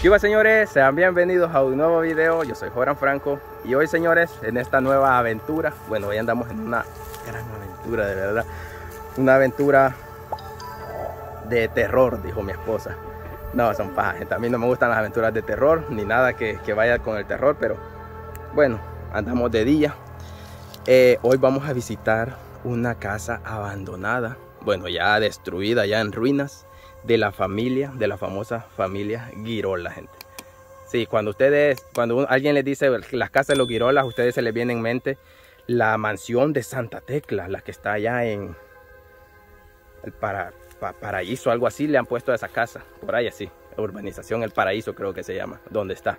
¿Qué va señores? Sean bienvenidos a un nuevo video. Yo soy Joran Franco y hoy señores en esta nueva aventura, bueno hoy andamos en una gran aventura de verdad. Una aventura de terror, dijo mi esposa. No, son pajas. A mí no me gustan las aventuras de terror ni nada que, vaya con el terror, pero bueno, andamos de día. Eh, hoy vamos a visitar una casa abandonada, bueno ya destruida, ya en ruinas de la familia, de la famosa familia Girola, gente. Sí, cuando ustedes, cuando alguien les dice las casas de los Girolas, a ustedes se les viene en mente la mansión de Santa Tecla, la que está allá en el para, Paraíso, algo así, le han puesto a esa casa, por ahí así, urbanización El Paraíso creo que se llama, donde está.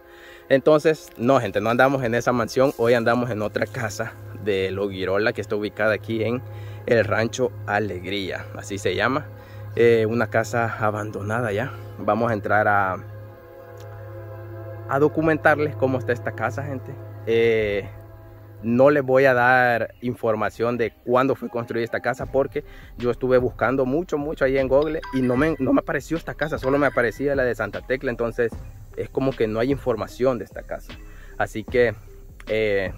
Entonces, no gente, no andamos en esa mansión, hoy andamos en otra casa de los Girola que está ubicada aquí en el Rancho Alegría, así se llama. Eh, una casa abandonada ya. Vamos a entrar a, a documentarles cómo está esta casa, gente. Eh, no les voy a dar información de cuándo fue construida esta casa porque yo estuve buscando mucho, mucho ahí en Google y no me, no me apareció esta casa, solo me aparecía la de Santa Tecla, entonces es como que no hay información de esta casa. Así que, eh,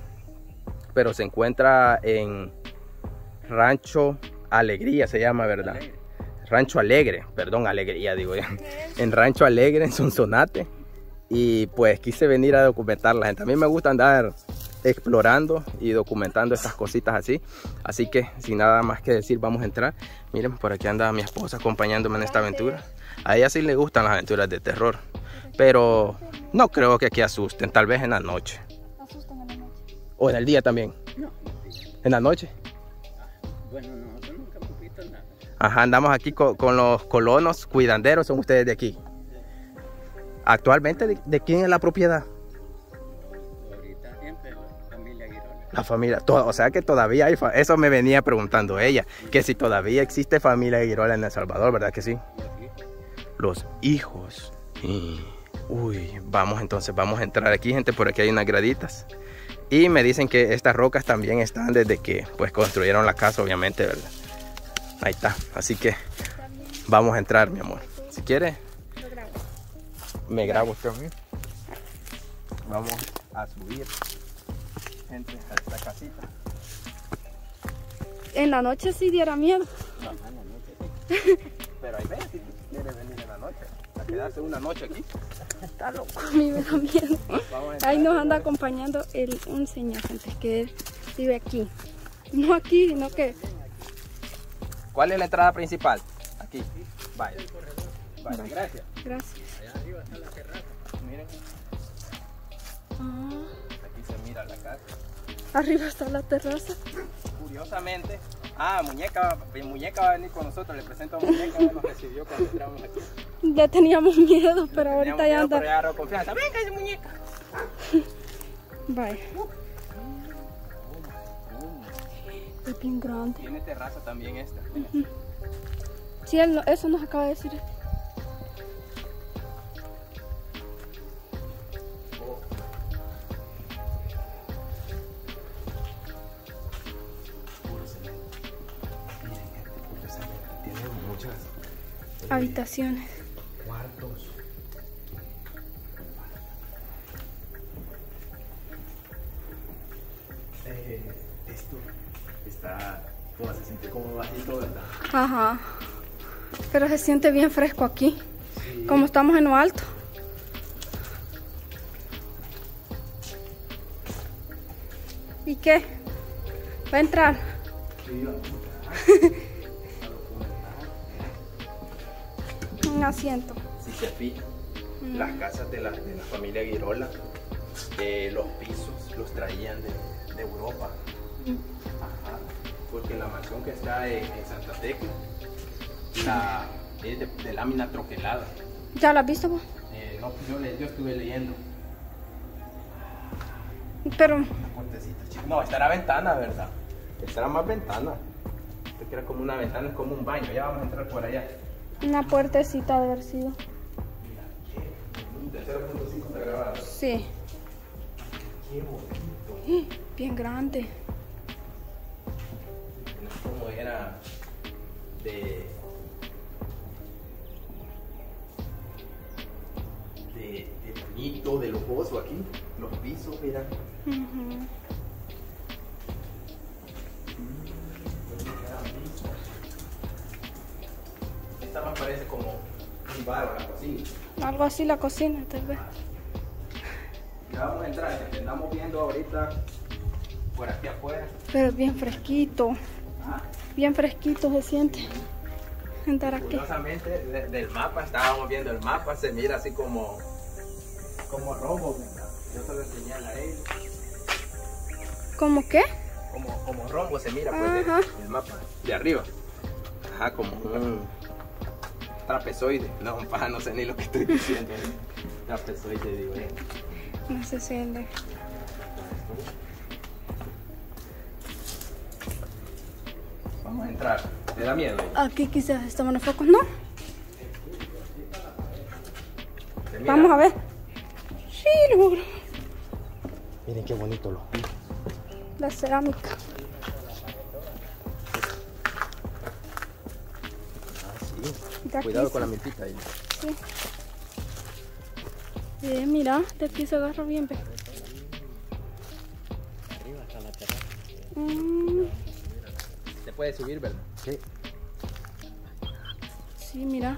pero se encuentra en Rancho Alegría, se llama, ¿verdad? Rancho Alegre, perdón, Alegría digo ya, en Rancho Alegre, en Sonsonate. Y pues quise venir a documentar la gente. A mí me gusta andar explorando y documentando estas cositas así. Así que sin nada más que decir, vamos a entrar. Miren, por aquí anda mi esposa acompañándome en esta aventura. A ella sí le gustan las aventuras de terror. Pero no creo que aquí asusten, tal vez en la noche. ¿Asustan en la noche? ¿O en el día también? No. ¿En la noche? Bueno, no. Ajá, andamos aquí con, los colonos cuidanderos, son ustedes de aquí. Actualmente, ¿de, quién es la propiedad? Ahorita siempre la familia Girola. La familia, o sea que todavía hay, eso me venía preguntando ella, que si todavía existe familia Girola en El Salvador, ¿verdad que sí? Los hijos. Uy, vamos entonces, vamos a entrar aquí, gente, por aquí hay unas graditas. Y me dicen que estas rocas también están desde que pues construyeron la casa, obviamente, ¿verdad? Ahí está. Así que vamos a entrar, mi amor. Si quiere, me grabo usted Vamos a subir, gente, a esta casita. En la noche sí diera miedo. No, en la noche sí. Pero hay veces si quiere venir en la noche. A quedarse una noche aquí. Está loco, a mí me da miedo. Ahí nos anda acompañando el, un señor, gente, que él vive aquí. No aquí, sino que ¿Cuál es la entrada principal? Aquí. Vaya. Vaya, gracias. Gracias. Allá arriba está la terraza. Miren. Ah. Aquí se mira la casa. Arriba está la terraza. Curiosamente, ah, muñeca, muñeca va a venir con nosotros, le presento a muñeca, nos recibió cuando entramos aquí. Ya teníamos miedo, pero ahorita ya anda. Pero ya confianza. Venga, muñeca. Vaya. Es bien grande. Tiene terraza también esta. Sí, eso nos acaba de decir. Tiene muchas habitaciones. Está como se siente como bajito, ¿verdad? Ajá. Pero se siente bien fresco aquí. Como estamos en lo alto. ¿Y qué? ¿Va a entrar? Sí, Un asiento. Si se fijan, mm. las casas de la, de la familia Girola, eh, los pisos los traían de, de Europa. Porque la mansión que está en, Santa Tecla la, es de, lámina troquelada. ¿Ya la has visto vos? Eh, no, yo, yo, estuve leyendo. Pero... No, esta era ventana, ¿verdad? Esta era más ventana. Esto que era como una ventana, es como un baño. Ya vamos a entrar por allá. Una puertecita de haber sido. Mira, ¿qué? ¿De 0.5 está grabado? Sí. Qué bonito. Bien grande como era de de, de bonito, de lujoso aquí. Los pisos, mira. Esta me parece como un bar o la cocina. Algo así la cocina, tal vez. Ya vamos a entrar, que andamos viendo ahorita por aquí afuera. Pero es bien fresquito. Bien fresquito se siente. Entrar aquí. Curiosamente, de- del mapa, estábamos viendo el mapa, se mira así como, como robo, ¿verdad? Yo se lo enseñé a él. ¿Cómo qué? Como, como rombo se mira pues de- del mapa, de arriba. Ajá, como un trapezoide. No, paja, no sé ni lo que estoy diciendo. trapezoide, digo. No sé si el de- Vamos a entrar. ¿Te da miedo? Aquí quizás estaban los focos, ¿no? Vamos a ver. Sí, lo logro. Miren qué bonito los pisos. La cerámica. Ah, sí. Aquí Cuidado sí. con la mentita ahí. Sí. Eh, mira, de aquí se agarra bien, ve. Arriba está la terraza. Mm, puede subir, ¿verdad? Sí. sí, mira.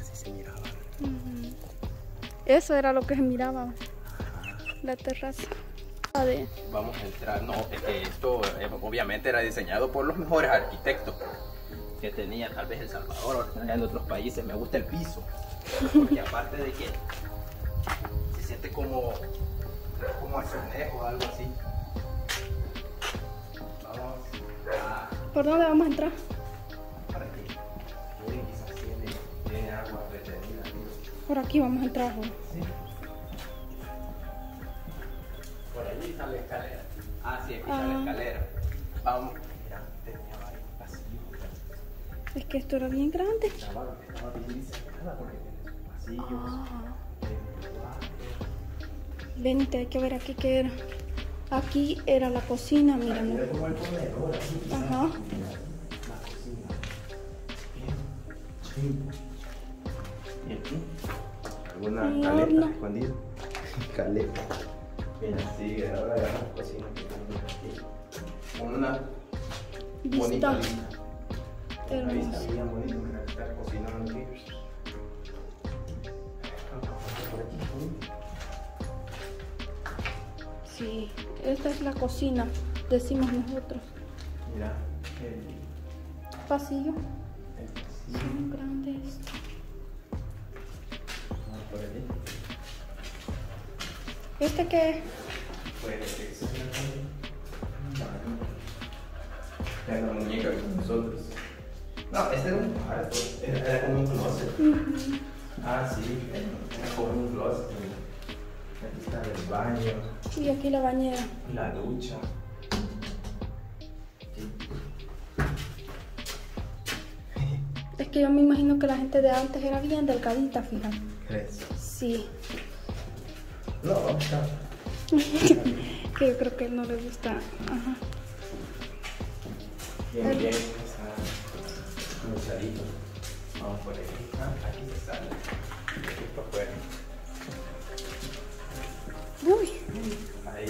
Así se miraba. Ujú. Eso era lo que se miraba. La terraza. De- Vamos a entrar. No, esto eh, obviamente era diseñado por los mejores arquitectos que tenía tal vez El Salvador o en otros países. Me gusta el piso. Porque aparte de que se siente como, como azulejo o algo así. ¿Por dónde vamos a entrar? que miren, quizás tiene, agua retenida. Por aquí vamos a entrar. ¿no? Sí. Por allí está la escalera. Ah, sí, aquí está la Ah. escalera. Vamos. Mira, tenía varios pasillos. Es que esto era bien grande. Estaba, estaba bien diseñada porque tiene sus pasillos. Ah. Vente, hay que ver aquí qué era. Aquí era la cocina, mira. Ajá. Mira, la cocina. Bien. chimbo. Y aquí, alguna Un caleta horno. escondida. caleta. Mira, sí, ahora la cocina que tenemos aquí. Con una bonita Vista. Una vista Hermosa. bien bonita, mira, cocinando aquí, Sí, esta es la cocina, decimos nosotros. Mira, el, Pasillo. el pasillo. Son grandes. Vamos por allí. ¿Este qué es? Pues es una Es una muñeca con nosotros. No, este era un cuarto, era, como un closet. Ah, sí, era como un closet. Está el baño, Y aquí la bañera. la ducha. Es que yo me imagino que la gente de antes era bien delgadita, fíjate. ¿Crees? Sí. No, está. Que yo creo que no le gusta. Ajá. Bien, bien, está cruzadito. Vamos por aquí. Ah, aquí se sale. Aquí para afuera. Uy, Ahí.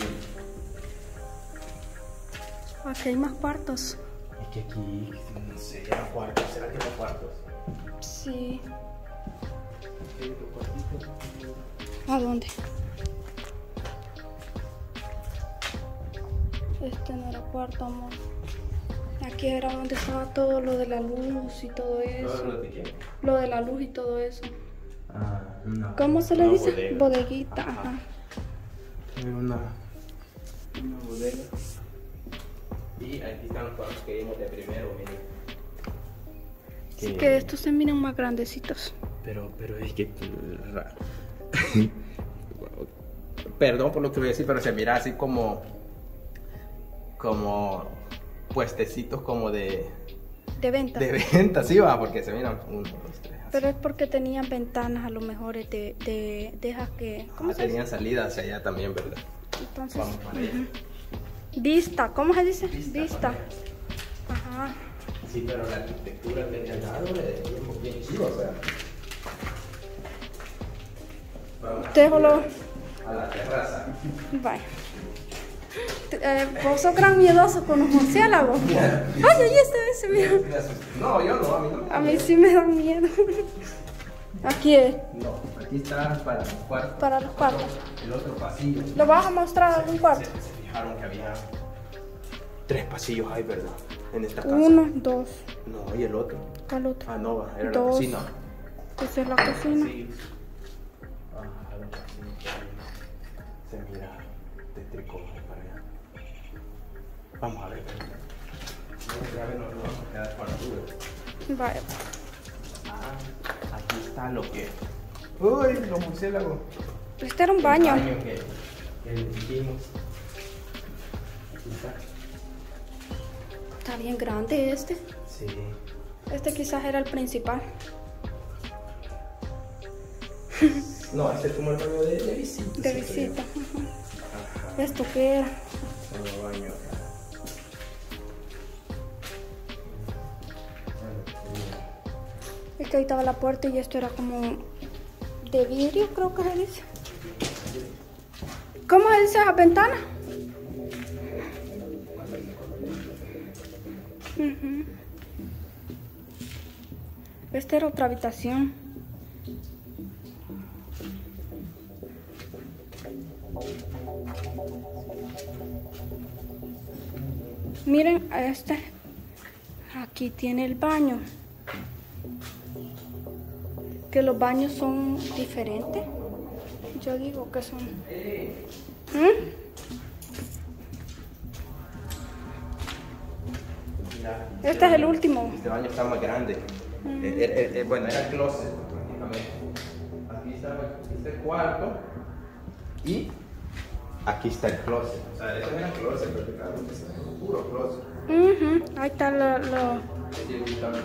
aquí hay más cuartos. Es que aquí, no sé, eran cuartos. ¿Será que eran cuartos? Sí. ¿A dónde? Este no era cuarto, amor. Aquí era donde estaba todo lo de la luz y todo ¿Todo eso. lo de qué? Lo de la luz y todo eso. Ah. ¿Cómo se le dice? bodega. Bodeguita, ajá. Era Una, una bodega. Y aquí están los cuartos que vimos de primero, miren. Sí que estos se miran más grandecitos. Pero, pero es que. Perdón por lo que voy a decir, pero se mira así como. Como. Puestecitos como de. De venta. De venta, sí va, porque se miran uno, dos, tres. Pero es porque tenían ventanas a lo mejor de, de, de que... ¿cómo ah, se tenían salida hacia allá también, ¿verdad? Entonces, Vamos para allá. Vista, ¿cómo se dice? Vista. Vista. Ajá. Sí, pero la arquitectura que hay al es bien chido, o sea. Vamos Usted a la terraza. Vaya. Eh, vos sos gran miedoso con los murciélagos. Ay, ahí está ese, mira. No, yo no, a mí no. A mí sí me da miedo. Aquí es, No, aquí está para el cuarto, para los cuartos. el otro pasillo. ¿Lo vas a mostrar algún cuarto? Se, se fijaron que había tres pasillos ahí, ¿verdad? En esta casa. Uno, dos. No, y el otro. ¿Cuál otro? Ah, no, era la cocina. Esa es la cocina. Sí. Ah, la cocina. Se mira tétrico. Vamos a ver. Vaya. Ah, aquí está lo que. Uy, los murciélagos. Este era un baño. El baño que, que le dijimos. Aquí está. Está bien grande este. Sí. Este quizás era el principal. No, este es como el baño de, de visita. De visita. Ajá. ¿Esto qué era? Solo baño. Que ahí estaba la puerta y esto era como de vidrio, creo que se dice. ¿Cómo se dice esa ventana? Esta era otra habitación. Miren este. Aquí tiene el baño. Que los baños son diferentes. Yo digo que son. ¿Mm? Este es el último. Este baño está más grande. Eh, eh, eh, bueno, era el closet prácticamente. Aquí está, el cuarto y aquí está el closet. O sea, eso era el closet prácticamente, eso era un puro closet. Ujú, Ahí está lo, lo- aquí estaban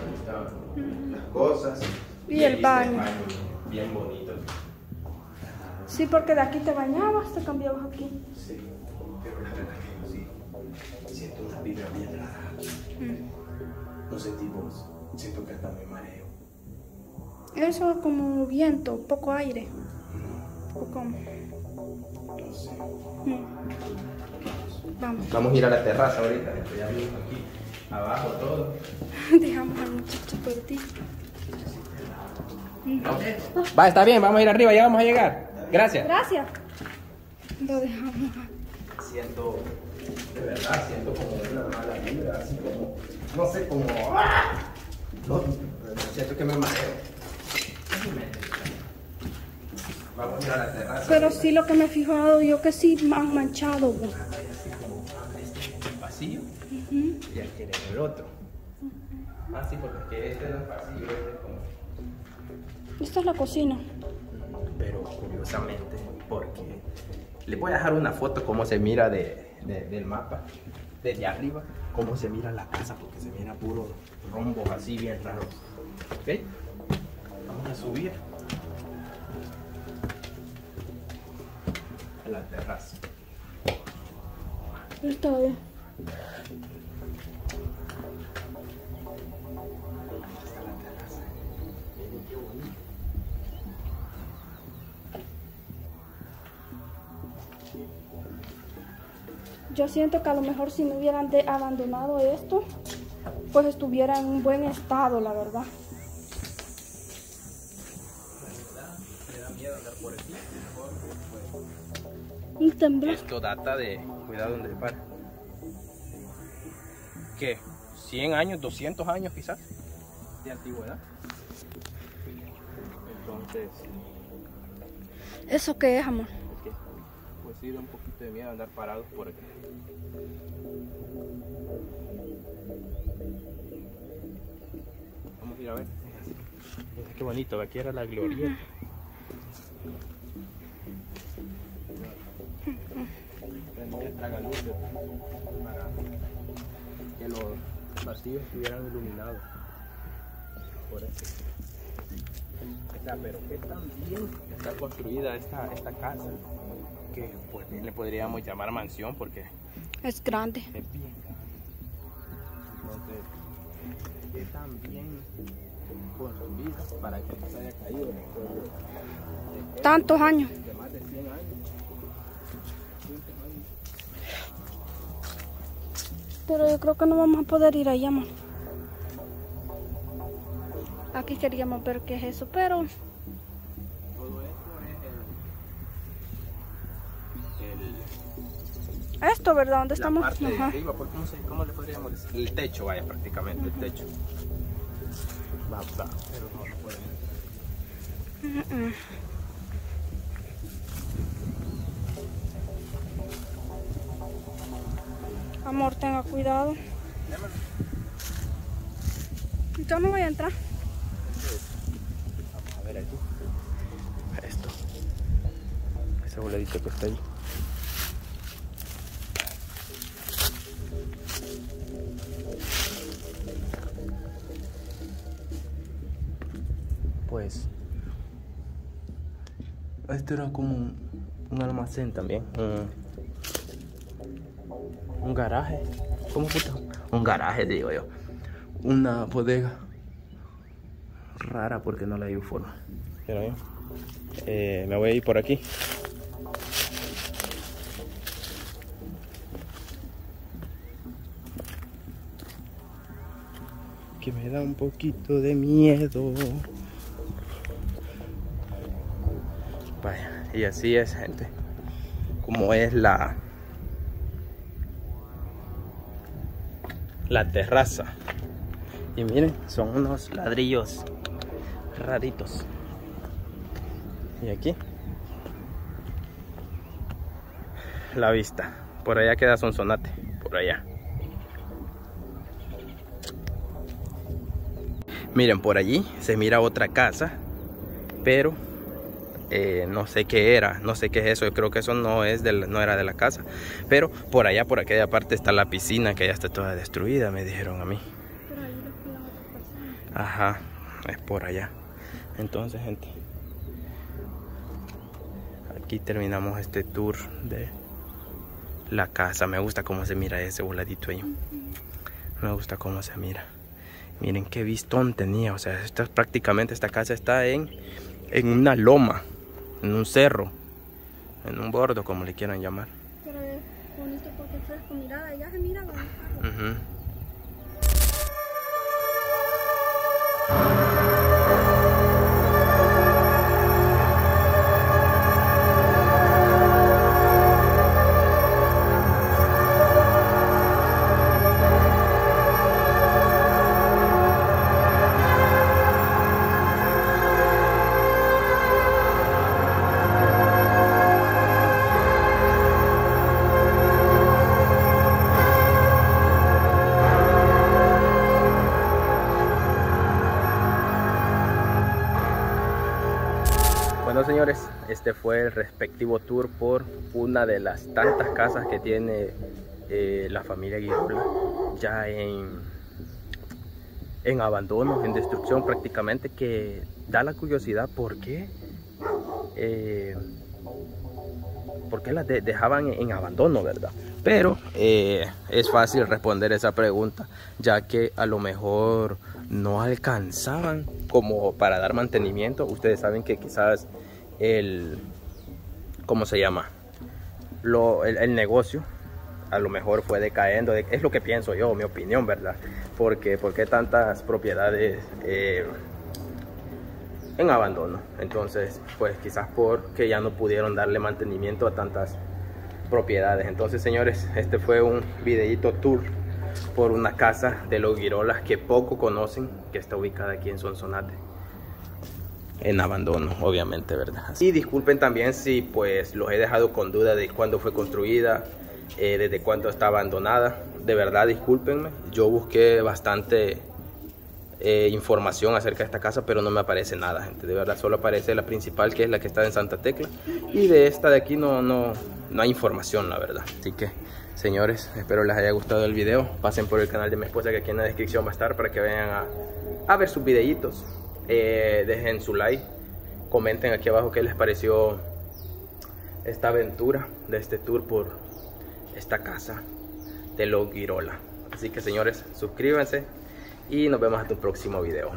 las cosas. Y el baño. Bien bonito. Sí, porque de aquí te bañabas, te cambiabas aquí. Sí, pero la verdad que sí. Siento una vibra bien rara. No sentí vos. Siento que hasta me mareo. Eso es como viento, poco aire. ¿O cómo? No sé. Mm. Vamos, Vamos a ir a la terraza ahorita, ya vimos aquí. Abajo todo. dejamos al muchacho perdido. Va, está bien, vamos a ir arriba, ya vamos a llegar. Gracias. Gracias. Lo dejamos. Siento, de verdad, siento como una mala vibra, así como, no sé, como... ¡ah! No, siento que me mareo. Vamos a ir a la terraza. Pero sí lo que me he fijado yo que sí más manchado. bo. el pasillo y aquí en el otro. Ah, sí, porque es que este no es pasillo, este es como... Esta es la cocina. Pero curiosamente, porque le voy a dejar una foto cómo se mira de, de- del mapa, desde arriba, cómo se mira la casa, porque se mira puro rombos así bien raros. ¿Ok? Vamos a subir a la terraza. Está bien. Yo siento que a lo mejor si no hubieran de- abandonado esto, pues estuviera en un buen estado, la verdad. Me da miedo andar por aquí. Mejor, Un temblor. Esto data de. Cuidado donde para. ¿Qué? ¿100 años, 200 años quizás? De antigüedad. Entonces, ¿Eso qué es, amor? Que, pues sí, da un poquito de miedo andar parados por aquí. Vamos a ir a ver. Mira qué bonito, aquí era la gloria. Para que los pasillos estuvieran iluminados. Por eso. O sea, pero qué tan bien está construida esta, esta casa que pues bien le podríamos llamar mansión porque Es grande. es bien grande. Entonces, qué tan bien construida para que no se haya caído de, tantos años. De más de 100 años. Pero yo creo que no vamos a poder ir allá, amor. Aquí queríamos ver qué es eso, pero ¿verdad? ¿Dónde la estamos? parte de arriba, ¿por ¿cómo, se- cómo le podríamos decir? El techo, vaya, prácticamente, el techo. Va, va, pero no lo pueden Mm, mm. Amor, tenga cuidado. Yo no voy a entrar. Vamos a ver aquí. Esto. Ese boladito que está ahí. Era como un, almacén también. Un, un garaje. ¿Cómo? Un garaje, digo yo. Una bodega rara porque no le dio forma. Pero bien. Eh, me voy a ir por aquí. Que me da un poquito de miedo. Y así es, gente. Como es la la terraza. Y miren, son unos ladrillos raritos. Y aquí la vista. Por allá queda Sonsonate, por allá. Miren, por allí se mira otra casa, pero eh, no sé qué era, no sé qué es eso. Yo creo que eso no es del, no era de la casa, pero por allá, por aquella parte está la piscina que ya está toda destruida, me dijeron a mí. Por ahí lo. Ajá, es por allá. Entonces, gente, aquí terminamos este tour de la casa. Me gusta cómo se mira ese voladito ahí. Me gusta cómo se mira. Miren qué vistón tenía. O sea, esta, prácticamente esta casa está en, en una loma, en un cerro, en un bordo, como le quieran llamar. Pero es bonito porque es fresco. Mira, allá se mira los carros. Ujú. Este fue el respectivo tour por una de las tantas casas que tiene eh, la familia Guirola ya en, en abandono, en destrucción prácticamente, que da la curiosidad por qué, eh, por qué las de- dejaban en abandono, ¿verdad? Pero eh, es fácil responder esa pregunta, ya que a lo mejor no alcanzaban como para dar mantenimiento. Ustedes saben que quizás el, ¿cómo se llama? Lo, el, el negocio a lo mejor fue decayendo. de- Es lo que pienso yo, mi opinión, ¿verdad? Porque, porque tantas propiedades eh, en abandono. Entonces, pues quizás porque ya no pudieron darle mantenimiento a tantas propiedades. Entonces, señores, este fue un videito tour por una casa de los Guirolas que poco conocen, que está ubicada aquí en Sonsonate. En abandono, obviamente, ¿verdad? Y disculpen también si pues los he dejado con duda de cuándo fue construida, eh, desde cuándo está abandonada. De verdad, discúlpenme. Yo busqué bastante eh, información acerca de esta casa, pero no me aparece nada, gente. De verdad, solo aparece la principal, que es la que está en Santa Tecla. Y de esta de aquí no, no, no hay información, la verdad. Así que, señores, espero les haya gustado el video. Pasen por el canal de mi esposa, que aquí en la descripción va a estar, para que vayan a, a ver sus videitos. Eh, dejen su like. Comenten aquí abajo qué les pareció esta aventura de este tour por esta casa de los Girola. Así que, señores, suscríbanse y nos vemos hasta un próximo video.